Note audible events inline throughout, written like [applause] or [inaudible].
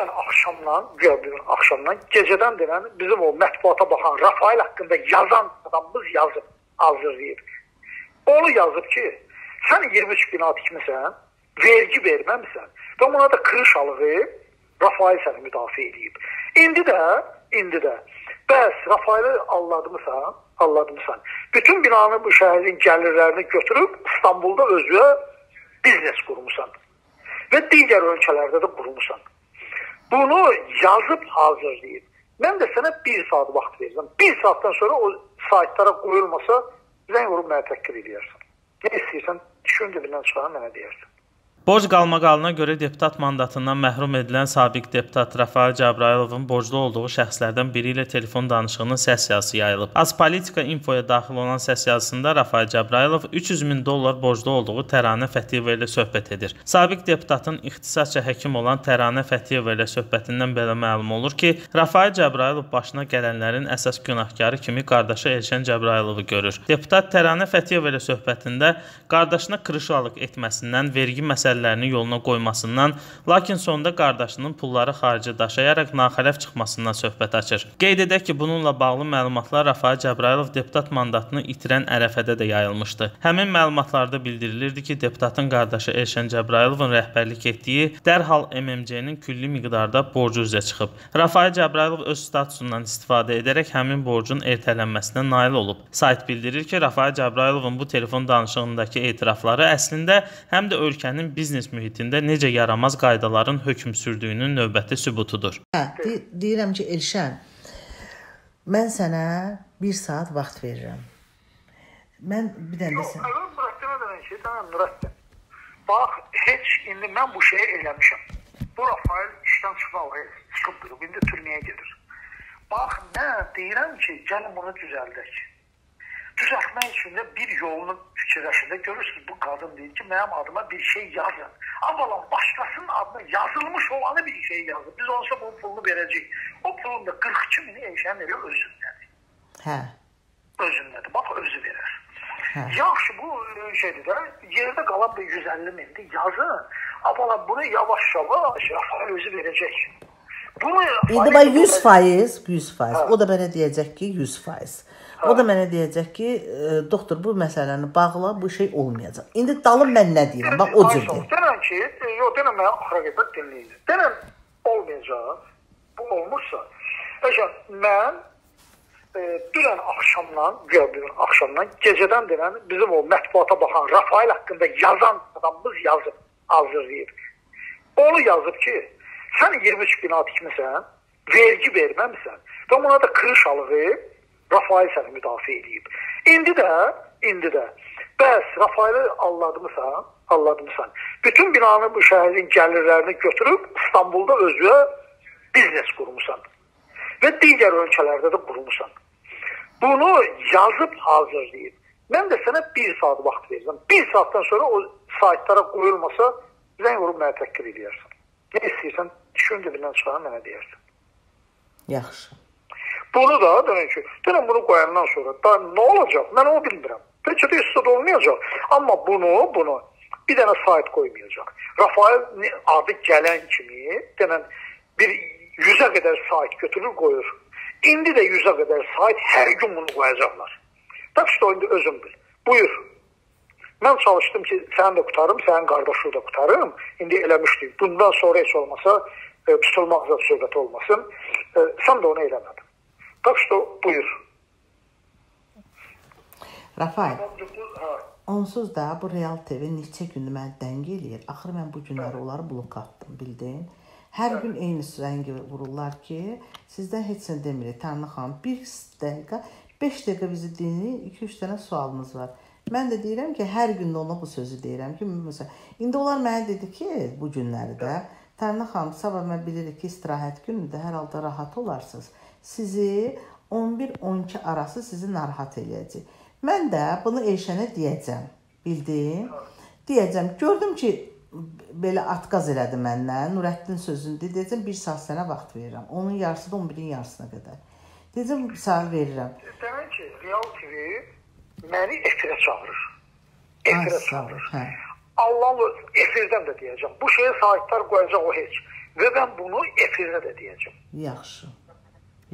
dünən axşamdan, güya dünən axşamdan gecədən denən bizim o mətbuata baxan Rafael haqqında yazan adamımız yazıb, hazırlayıb. Onu yazıb ki, sən 23 bina tikmisən, vergi verməmisən və buna da kırış alığı Rafael səni müdafiə edib. İndi də, indi də bəs Rafaeli alladımısan, alladımısan. Bütün binanın bu şəhərin gəlirlərini götürüb İstanbulda özünə biznes qurmusan və digər ölkələrdə də qurmusan. Bunu yazıb hazırlayıb. Mən də sənə 1 saat vaxt verirəm. 1 saatdan sonra o saytlara qoyulmasa zəng vurub mənə təklif edərsən. Nə istəyirsən, düşün dibindən çıxaran mənə deyərsən. Borc qalmaqalına görə deputat mandatından məhrum edilən sabiq deputat Rafael Cəbrayılovun borclu olduğu şəxslərdən biri ilə telefon danışığının səs yazısı yayılıb. Az Politika infoya daxil olan səs yazısında Rafael Cəbrayılov 300 min dollar borclu olduğu Təranə Fətiyeva ilə söhbət edir. Sabiq deputatın ixtisasca həkim olan Təranə Fətiyeva ilə söhbətindən belə məlum olur ki, Rafael Cəbrayılov başına gələnlərin əsas günahkarı kimi qardaşı Elşən Cəbrayılovu görür. Deputat Təranə Fətiyeva ilə söhbətində qardaşına kırışalıq etməsindən, vergi məsələsindən məsələlərini yoluna qoymasından, lakin sonda qardaşının pulları xarici daşıyaraq naxələf çıxmasından söhbət açır. Qeyd edək ki, bununla bağlı məlumatlar Rafael Cəbrayılov deputat mandatını itirən ərəfədə də yayılmışdı. Həmin məlumatlarda bildirilirdi ki, deputatın qardaşı Elşən Cəbrayilovun rəhbərlik etdiyi dərhal MMC-nin külli miqdarda borcu üzə çıxıb. Rafael Cəbrayılov öz statusundan istifadə edərək həmin borcun ertələnməsinə nail olub. Sayt bildirir ki, Rafael Cəbrayilovun bu telefon danışığındakı etirafları əslində həm də ölkənin biznes mühitində necə yaramaz qaydaların hökm sürdüyünün növbəti sübutudur. Hə, de deyirəm ki, Elşən, mən sənə 1 saat vaxt verirəm. Mən bir dənə də sən. Nurattin demək ki, tamam Nurattin. Bax, heç indi mən bu şeyi eləmişəm. Bu Rafael işdən çıxmalı, çıxıb durub, indi turneye gedir. Bax, mən deyirəm ki, gəlin bunu düzəldək düzəltmək üçün də bir yolunu fikirləşəndə görürsüz bu qadın deyir ki, mənim adıma bir şey yazın. Avalan başqasının adına yazılmış olanı bir şey yazın. Biz olsa bu pulunu verəcəyik. O pulun da 42 mini Eyşənin elə özündədir. Hə. Özündədir. Bax özü verər. Hə. Yaxşı bu e, şeydir də yerdə qalan bir 150 mindir yazın. Avalan bunu yavaş-yavaş Rafael özü verəcək. Bunu İndi bax 100 faiz, 100 faiz. O da mənə deyəcək ki, 100 faiz. O da mənə deyəcək ki, e, doktor bu məsələni bağla, bu şey olmayacaq. İndi dalım mən nə deyirəm? Bax o cürdür. Denən ki, e, yox, denən mənə axıra qədər dinləyin. Denən olmayacaq. Bu olmursa, əgər mən e, dünən axşamdan, güya dünən axşamdan gecədən denən bizim o mətbuata baxan Rafael haqqında yazan adamımız yazıb, hazırlayıb. Onu yazıb ki, sən 23 bina tikmisən, vergi verməmisən və buna da kırış alığı Rafael səni müdafiə edib. İndi də, indi də bəs Rafaeli alladımısan, alladımısan. Bütün binanın bu şəhərin gəlirlərini götürüb İstanbulda özünə biznes qurmusan və digər ölkələrdə də qurmusan. Bunu yazıb hazırlayıb. Mən də sənə 1 saat vaxt verirəm. 1 saatdan sonra o saytlara qoyulmasa zəng vurub mənə təklif edərsən. Nə istəyirsən, düşün dibindən çıxaran mənə deyərsən. Yaxşı. Bunu da demek ki, dedim bunu koyandan sonra da ne olacak? Ben onu bilmirəm. Peçete üstüde olmayacak. Ama bunu, bunu bir dənə sayt koymayacak. Rafael adı gələn kimi denən bir yüzə qədər sayt götürür koyur. İndi də yüzə qədər sayt hər gün bunu koyacaklar. Tak işte indi özün bil. Buyur. Mən çalışdım ki, səni də qutarım, sənin qardaşını da qutarım. İndi eləmişdik. Bundan sonra heç olmasa e, tutulmaqla söhbət olmasın. E, sən də onu eləmədin. Так что buyur. Rafael. Onsuz da bu Real TV neçə gündür məni dəng eləyir. Axır mən bu günləri onları blok atdım, bildin? Hər gün eyni rəngi vururlar ki, sizdən heç nə demirik. Tanrı xanım, 1 dəqiqə, 5 dəqiqə bizi dinləyin, 2-3 dənə sualımız var. Mən də deyirəm ki, hər gün də ona bu sözü deyirəm ki, məsələn, indi onlar mənə dedi ki, bu günlərdə Tanrı xanım, sabah mən bilirik ki, istirahət günüdür, hər halda rahat olarsınız sizi 11-12 arası sizi narahat eləyəcək. Mən də bunu Elşənə deyəcəm. Bildin? Deyəcəm. Gördüm ki, belə atqaz elədi məndən. Nurəddin sözündə deyəcəm 1 saat sənə vaxt verirəm. Onun yarısı da 11-in yarısına qədər. Deyəcəm saat verirəm. Demək ki, Real TV məni efirə çağırır. Efirə çağırır. Hə. Allahın efirdən də deyəcəm. Bu şeyə saytlar qoyacaq o heç. və mən bunu efirdə də deyəcəm. Yaxşı.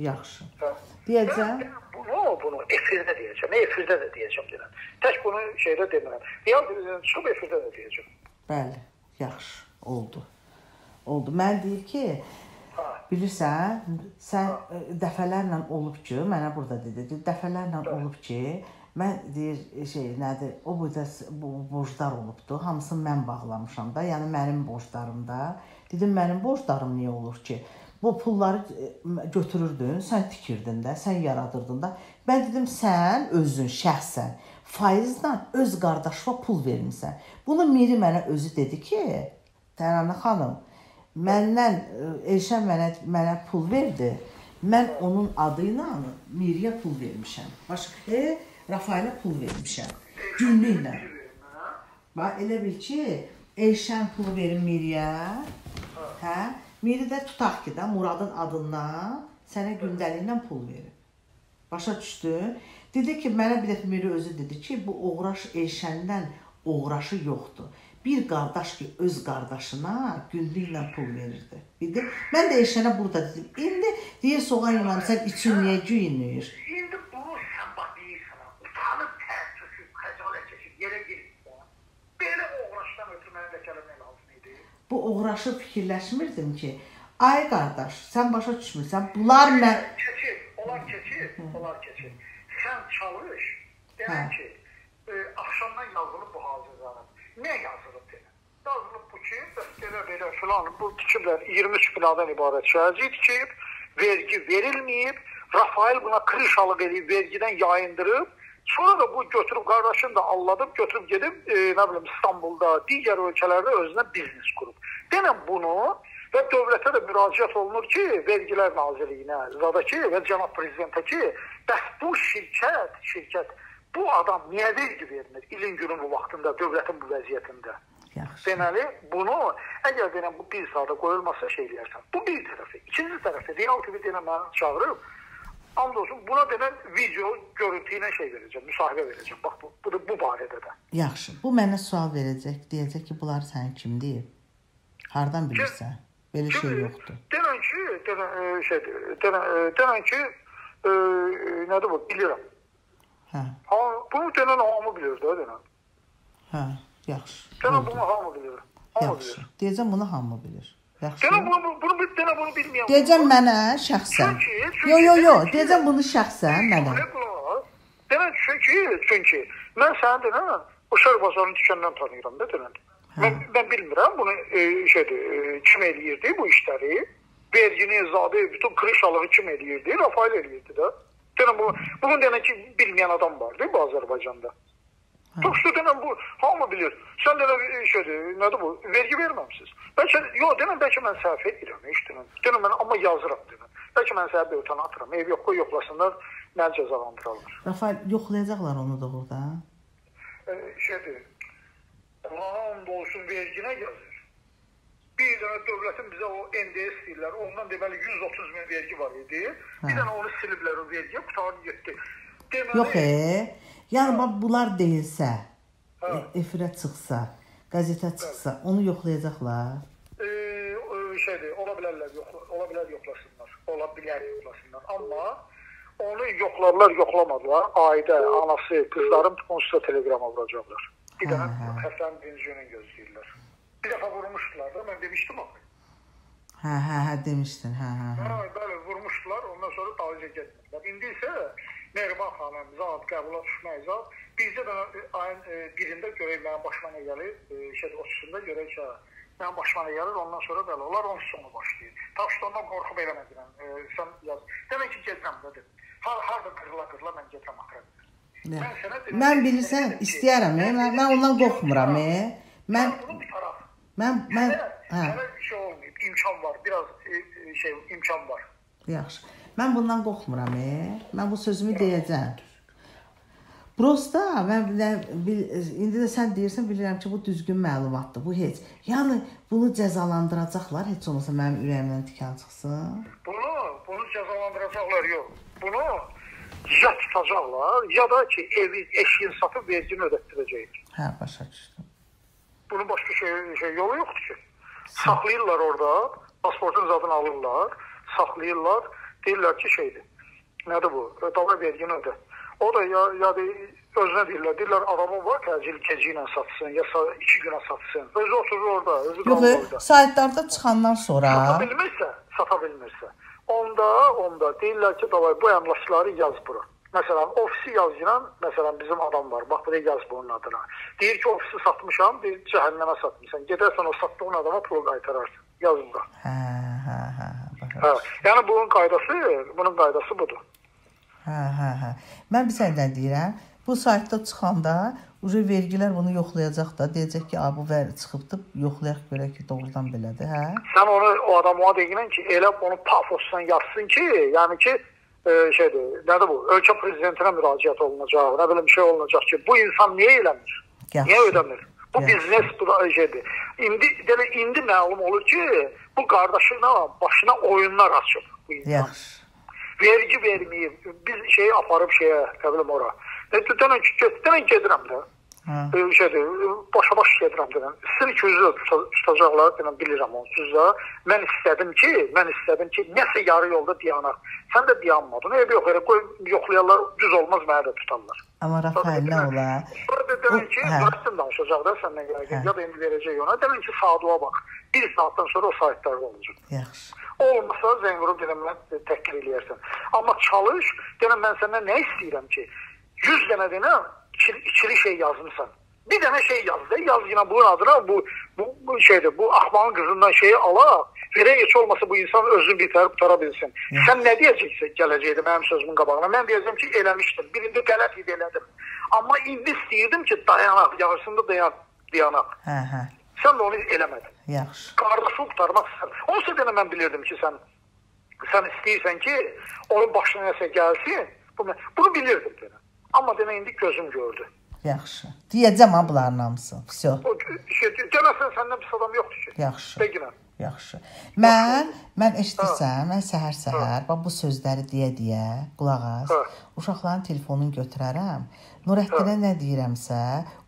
Yaxşı. Hə. Deyəcəm. Bunu, bunu efirdə deyəcəm, efirdə də deyəcəm deyirəm. Tək bunu şeydə demirəm. Real televizyon çıxıb efirdə də deyəcəm. Bəli, yaxşı. Oldu. Oldu. Mən deyir ki, bilirsən, sən ə, dəfələrlə olub ki, mənə burada dedi, dəfələrlə olub ki, mən deyir şey nədir, o burada bu borclar olubdu. Hamısını mən bağlamışam da, yəni mənim borclarımda. Dedim mənim borclarım niyə olur ki? Bu pulları ə, götürürdün, sən tikirdin də, sən yaradırdın da. Mən dedim sən özün şəxsən faizlə öz qardaşına pul vermisən. Bunu Miri mənə özü dedi ki, Təranə xanım, məndən ə, Elşən mənə mənə pul verdi. Mən onun adı ilə Miriyə pul vermişəm. Başqa Rafailə pul vermişəm. Günlüklə. Bax elə bil ki, Elşən pulu verir Miriyə. Hə? Miri də tutaq ki də Muradın adından sənə gündəliklə pul verir. Başa düşdün? Dedi ki, mənə bir dəfə Miri özü dedi ki, bu oğraş Elşəndən oğraşı yoxdur. Bir qardaş ki, öz qardaşına gündüklə pul verirdi. Bildin? Mən də Elşənə burada dedim. İndi deyə soğan yeməm, sən için niyə güyünür? Deyirsən, utanıb təəssüf, xəcalət çəkib yerə giribsən. Belə oğraşdan ötürü mənə də kəlmə lazım idi. Bu oğraşı fikirləşmirdim ki, ay qardaş, sən başa düşmürsən. Bunlar mən Keçir, onlar keçir, onlar keçir. Sən çalış, Hə. demək ki, e, axşamdan yazılıb bu hazırlanıb. Nə yazılıb demək? Yazılıb bu ki, belə belə filan bu tikiblər 23 binadan ibarət şəhərci tikib, vergi verilməyib, Rafael buna krişalıq edib vergidən yayındırıb, Sonra da bu götürüb qardaşını da alladıb, götürüb gedib, e, nə bilim İstanbulda, digər ölkələrdə özünə biznes qurub. Denən bunu və dövlətə də müraciət olunur ki, Vergilər Nazirliyinə, zadakı və cənab prezidentə ki, bəs bu şirkət, şirkət bu adam niyə vergi vermir ilin günün bu vaxtında, dövlətin bu vəziyyətində? yaxşı. Deməli, bunu əgər denən bu bir saata qoyulmasa şey eləyərsən. Bu bir tərəfi. İkinci tərəfi Real TV denən məni çağırıb And olsun buna denən video görüntü ilə şey verəcəm, müsahibə verəcəm. Bax bu, bu da bu barədə də. Yaxşı. Bu mənə sual verəcək, deyəcək ki, bunlar sənin kimdir? Hardan bilirsən? Belə şey yoxdur. Denən ki, denən e, şey denən, e, denən ki, e, nədir bu? Bilirəm. Hə, Ha, bunu denən hamı bilir də denən. hə, yaxşı. Denən bunu hamı bilir. Hamı Yaxşı. bilir. Deyəcəm bunu hamı bilir. Yaxşı. Denən bunu bunu bunu denən bunu bilməyən. Deyəcəm mənə şəxsən. Yo yo yo, deyəcəm bunu şəxsən mənə. Denən çünki çünki mən səni denən Uşaq bazarının dükkanından tanıyıram da denən. Mən mən bilmirəm bunu e, şeydir, e, kim eləyirdi bu işləri? Vergini, zadı, bütün krişalığı kim eləyirdi? Rafael eləyirdi də. Denən bu bunun denən ki bilməyən adam vardı bu Azərbaycanda. Toxstu denən bu hamı bilir. Sən denən e, şeydir, nədir bu? Vergi verməmisiz. Bəlkə yox denən bəlkə mən səhv edirəm heç denən. Denən mən amma yazıram denən. Bəlkə mən səhv böhtan atıram. Ev yox qoy yoxlasınlar, məni cəzalandırarlar. Rafael yoxlayacaqlar onu da orada. E, şeydir. Hamd olsun verginə yazır. Bir dənə dövlətin bizə o NDS deyirlər. Ondan deməli 130 min vergi var idi. Bir dənə onu siliblər o vergiyə, qutardı getdi. Deməli, Yox e. Yəni bax bunlar deyilsə, Hə. e, efirə çıxsa, qəzetə çıxsa, onu yoxlayacaqlar. e, şeydir, ola bilərlər, yox, ola bilər yoxlasınlar. Ola bilər yoxlasınlar. Amma onu yoxlarlar, yoxlamadılar. Aidə, anası, qızlarım onsuz da teleqrama vuracaqlar. Bir dənə Hə, hə. həftənin birinci günü gözləyirlər. Bir dəfə vurmuşdular da, mən demişdim axı. Hə, hə, hə demişdin. Hə, hə, hə. Ha, bəli, vurmuşdular. Ondan sonra dalınca getmədilər. İndi isə Mehriban xanım zat qəbula düşmək zat. Bizdə də e, ayın e, birində görək mənim başıma nə gəlir. E, şey 30-da görək ki, mənim başıma nə gəlir. Ondan sonra bəli, onlar onun sonu başlayır. Taşdandan qorxub eləmədilər. E, sən yaz. Demək ki, gedirəm dedim. Har harda qırıla qırıla mən gedirəm axıra. Nə? Mən. Mən bilirsən, istəyərəm, mən, mən ondan qorxmuram. Mən mən mən hə, şey olmayıb, imkan var, biraz şey imkan var. yaxşı. Mən bundan qorxmuram, e. Mən bu sözümü deyəcəm. Prosta mən bilən, bil, indi də sən deyirsən bilirəm ki, bu düzgün məlumatdır. Bu heç. Yəni bunu cəzalandıracaqlar, heç olmasa mənim ürəyimdən tikan çıxsın. Bunu, bunu cəzalandıracaqlar yox. Bunu ya tutacaqlar, ya da ki evi, eşiyin satıb vergini ödətdirəcək. Hə, başa düşdüm. Bunun başqa şey, şey yolu yoxdur ki. Saxlayırlar orada, Pasportun zadını alırlar, saxlayırlar. Deyirlər ki, şeydir. Nədir bu? Davay vergini ödə. O da ya, ya da özünə deyirlər. Deyirlər adamın var təcil gecə ilə satsın, ya 2 günə satsın. Özü oturur orada, özü qalır Yox, orada. saytlarda çıxandan sonra Sata bilmirsə, sata bilmirsə. Onda, onda deyirlər ki, davay bu əmlakları yaz bura. Məsələn, ofisi yazıram, məsələn bizim adam var. Bax buraya yaz bunun adına. Deyir ki, ofisi satmışam, deyir cəhənnəmə satmısan. Gedərsən o satdığın adama pul qaytararsan. Yaz bura. hə, hə, hə, başa Hə. Yəni bunun qaydası, bunun qaydası budur. Hə, hə, hə. Mən bir səndən deyirəm, bu saytda çıxanda uje vergilər bunu yoxlayacaq da, deyəcək ki, "A bu ver çıxıbdı, yoxlayaq görək ki, doğrudan belədir." Hə? Sən onu o adam ona deyinən ki, elə onu pafosla yazsın ki, yəni ki, e, şeydir, nədir bu? Ölkə prezidentinə müraciət olunacaq, nə bilim şey olunacaq ki, bu insan niyə eləmir? Yaxşı. Niyə ödəmir? Bu Yaxşı. biznes bu da şeydir. İndi delə indi məlum olur ki, bu qardaşına başına oyunlar açıb bu insan. Yaxşı. Vergi verməyib, biz şeyi aparıb şeyə, nə bilim ora. E, Dənən ki, dənən gedirəm də. Hə. E, şeydir, başa-baş gedirəm deyirəm. Sizin ikinizi tuta- tutacaqlar, deyirəm, bilirəm onsuz da. Mən istədim ki, mən istədim ki, nəsə yarı yolda dayanaq. Sən də dayanmadın. Eybi yox, elə qoy yoxlayarlar, düz olmaz mənə də tutarlar. Amma Rafael nə olar? Sonra da demək ki. Rasim danışacaq da səndən yəqin. Ya da indi verəcək ona. Demək ki, saatlığa bax. Bir saatdan sonra o saytlarda olacaq. Yaxşı. Olmasa zəng vurub deyirəm mən təhqir eləyərsən. Amma çalış, deyirəm mən səndən nə istəyirəm ki? 100 dənə denə ikili, ikili şey yazmısan. Bir dənə şey yaz da, yaz yine bunun adına bu bu, bu şeydir. Bu axmağın qızından şeyi ala, verə heç olmasa bu insan özünü bitər qutara bilsin. Sən nə deyəcəksən gələcəkdə mənim sözümün qabağına? Mən deyəcəm ki, eləmişdim. Birində qələt idi elədim. Amma indi istəyirdim ki, dayanaq, yarısında dayan, dayanaq. Hə, hə. Sən də onu eləmədin. Yaxşı. Qardaşını qurtarmaq istər. Onsuz da mən bilirdim ki, sən sən istəyirsən ki, onun başına nəsə gəlsin. Bunu, bunu bilirdim deyən. Amma demə indi gözüm gördü. Yaxşı. Deyəcəm ha bunların hamısı. Vsyo. Deməsən səndən pis adam yoxdur ki. Yaxşı. Deginə. Yaxşı. Mən mən eşidirsən, mən səhər-səhər bax bu sözləri deyə-deyə qulaq as. Uşaqların telefonunu götürərəm. Nurəddinə nə deyirəmsə,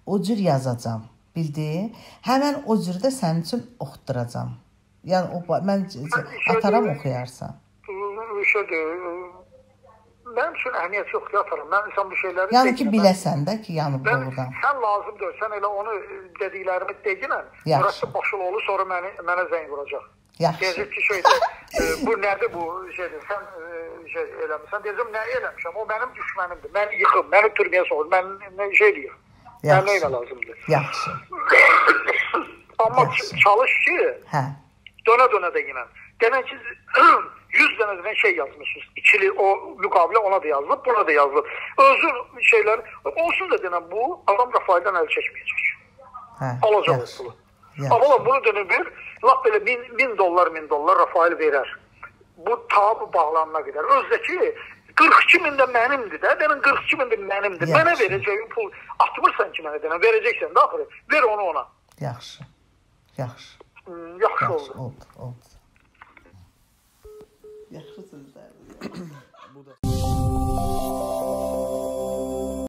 o cür yazacağam. Bildin? Həmin o cür də sənin üçün oxutduracağam. Yəni o mən ataram oxuyarsan. Şeydir, mənim üçün əhəmiyyət yoxdur atarım. Mən insan bu şeyləri Yəni ki biləsən də ki, yəni Mən, doğrudan. sən lazımdır. Sən elə onu dediklərimi deginə. Yaxşı. Burası Başıloğlu sonra məni mənə zəng vuracaq. Yaxşı. Deyəcək ki, şeydir. e, bu nədir bu şeydir? Sən e, şey eləmisən. Deyəcəm nə eləmişəm? O mənim düşmənimdir. Məni yıxıb, məni türməyə soxur. Mən nə şey eləyir? Mən Yaxşı. nə ilə lazımdır? Yaxşı. [coughs] Amma Yaxşı. çalış ki, Hə. dönə-dönə də yenə. Demək ki 100 dənə şey yazmışsınız. İkili o müqavilə ona da yazılıb, buna da yazılıb. Özün şeylər olsun da denən bu adam Rafaeldən əl çəkməyəcək. Hə. Alacaq pulu. Amma bunu dönüb bir lap belə 1000 1000 dollar, 1000 dollar Rafael verər. Bu tab bağlanana qədər. Özdəki 42 min də mənimdir də. Deyən 42 min də mənimdir. Yaxşı. Mənə verəcəyin pul atmırsan ki mənə deyən, verəcəksən də axırı. Ver onu ona. Yaxşı. Yaxşı. Hmm, yaxşı Yaxşı oldu. oldu, oldu. Yaxşı [laughs] sözlər.